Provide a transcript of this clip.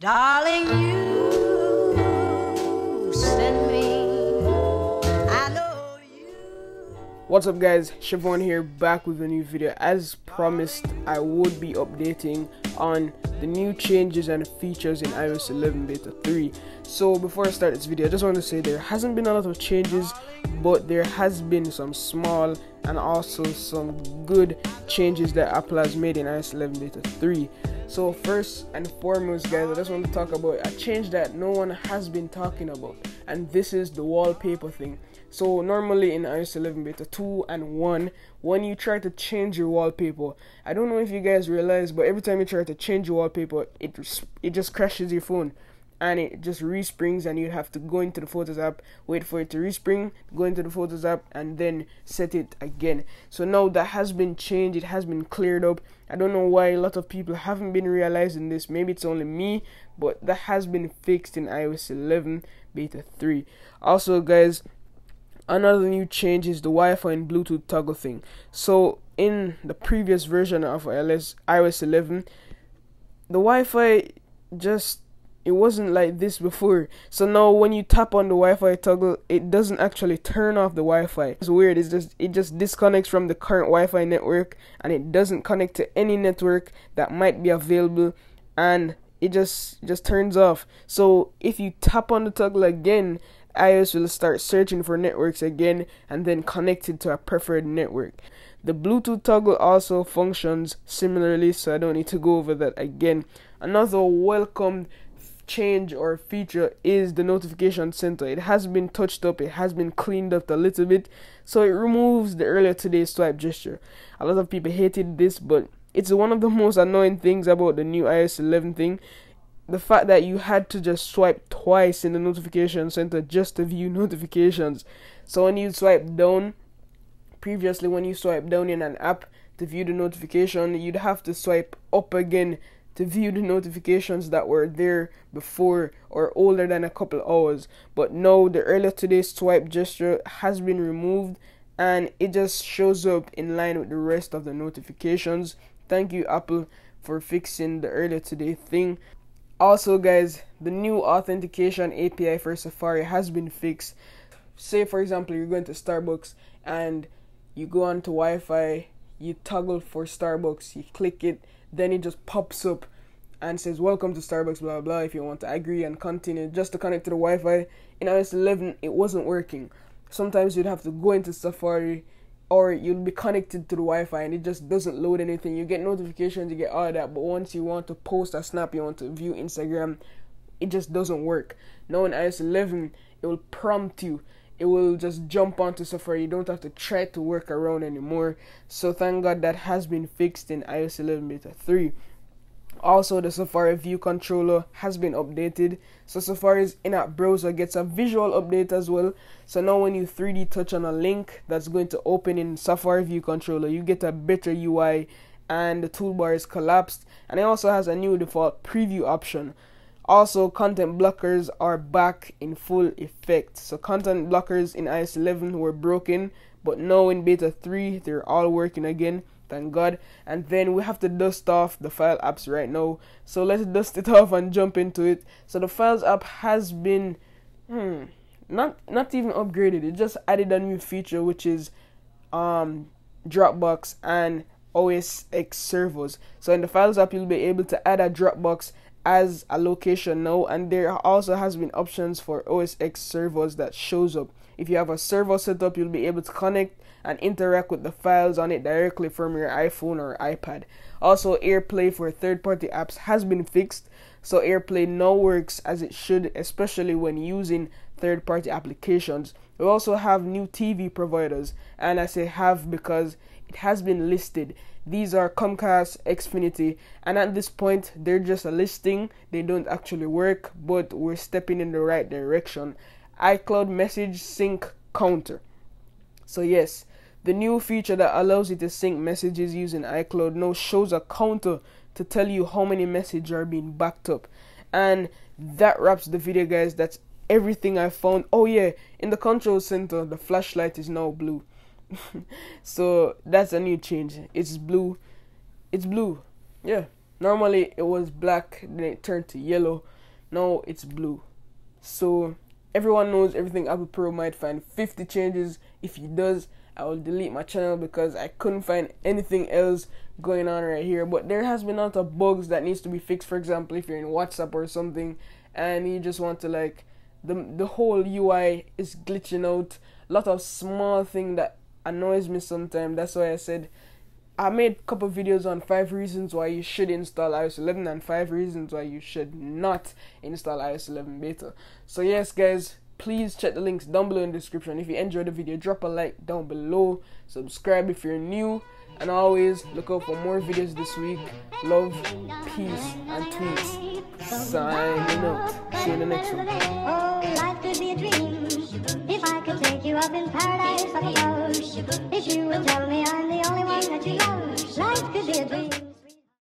Darling, you send me. What's up guys, Shevon here back with a new video. As promised, I would be updating on the new changes and features in iOS 11 Beta 3. So before I start this video, I just want to say there hasn't been a lot of changes, but there has been some small and also some good changes that Apple has made in iOS 11 Beta 3. So first and foremost, guys, I just want to talk about a change that no one has been talking about, and this is the wallpaper thing. So normally in iOS 11 beta 2 and 1, when you try to change your wallpaper, I don't know if you guys realize, but every time you try to change your wallpaper, it it just crashes your phone and it just resprings and you have to go into the photos app wait for it to respring go into the photos app and then set it again. So now that has been changed it has been cleared up. I don't know why a lot of people haven't been realizing this. Maybe it's only me but that has been fixed in ios 11 beta 3 also guys another new change is the wi-fi and bluetooth toggle thing. So in the previous version of iOS, iOS 11 the wi-fi just it wasn't like this before. So now when you tap on the Wi-Fi toggle, it doesn't actually turn off the Wi-Fi. It's weird. It's just it just disconnects from the current Wi-Fi network and it doesn't connect to any network that might be available and it just just turns off. So if you tap on the toggle again, iOS will start searching for networks again and then connect it to a preferred network. The Bluetooth toggle also functions similarly, so I don't need to go over that again. Another welcome change or feature is the notification center. It has been touched up, it has been cleaned up a little bit, so it removes the earlier today swipe gesture. A lot of people hated this, but it's one of the most annoying things about the new iOS 11 thing. The fact that you had to just swipe twice in the notification center just to view notifications. So when you swipe down, previously when you swipe down in an app to view the notification, you'd have to swipe up again to view the notifications that were there before or older than a couple hours. But no, the earlier today swipe gesture has been removed and it just shows up in line with the rest of the notifications. Thank you, Apple, for fixing the earlier today thing. Also, guys, the new authentication API for Safari has been fixed. Say, for example, you're going to Starbucks and you go onto Wi Fi, you toggle for Starbucks, you click it then it just pops up and says welcome to Starbucks blah blah if you want to agree and continue just to connect to the Wi-Fi. In iOS 11 it wasn't working. Sometimes you'd have to go into Safari or you'll be connected to the Wi-Fi and it just doesn't load anything. You get notifications you get all that but once you want to post a snap you want to view Instagram it just doesn't work. Now in iOS 11 it will prompt you it will just jump onto Safari. You don't have to try to work around anymore. So thank God that has been fixed in iOS 11 beta 3. Also, the Safari View controller has been updated. So Safari's in-app browser gets a visual update as well. So now when you 3D touch on a link that's going to open in Safari View controller, you get a better UI and the toolbar is collapsed. And it also has a new default preview option. Also, content blockers are back in full effect. So, content blockers in iOS 11 were broken, but now in beta 3, they're all working again. Thank God. And then we have to dust off the file apps right now. So, let's dust it off and jump into it. So, the files app has been hmm, not not even upgraded. It just added a new feature which is um Dropbox and OS X servers. So in the Files app, you'll be able to add a Dropbox as a location now and there also has been options for OS X servers that shows up. If you have a server set up, you'll be able to connect and interact with the files on it directly from your iPhone or iPad. Also, AirPlay for third-party apps has been fixed, so AirPlay now works as it should, especially when using third-party applications. We also have new TV providers, and I say have because it has been listed these are Comcast, Xfinity, and at this point, they're just a listing. They don't actually work, but we're stepping in the right direction. iCloud Message Sync Counter. So, yes, the new feature that allows you to sync messages using iCloud now shows a counter to tell you how many messages are being backed up. And that wraps the video, guys. That's everything I found. Oh, yeah, in the control center, the flashlight is now blue. so that's a new change. It's blue. It's blue. Yeah. Normally it was black, then it turned to yellow. Now it's blue. So everyone knows EverythingApplePro might find 50 changes. If he does, I will delete my channel because I couldn't find anything else going on right here. But there has been a lot of bugs that needs to be fixed. For example, if you're in WhatsApp or something and you just want to like the the whole UI is glitching out. A lot of small thing that annoys me sometimes. That's why I said I made a couple videos on five reasons why you should install iOS 11 and five reasons why you should not install iOS 11 beta. So yes, guys, please check the links down below in the description. If you enjoyed the video, drop a like down below. Subscribe if you're new. And always look out for more videos this week. Love, peace, and tweets. Signing out. See you in the next one. Could be a dream if I could take you up in paradise up above. If you would tell me I'm the only one that you love, life could be a dream.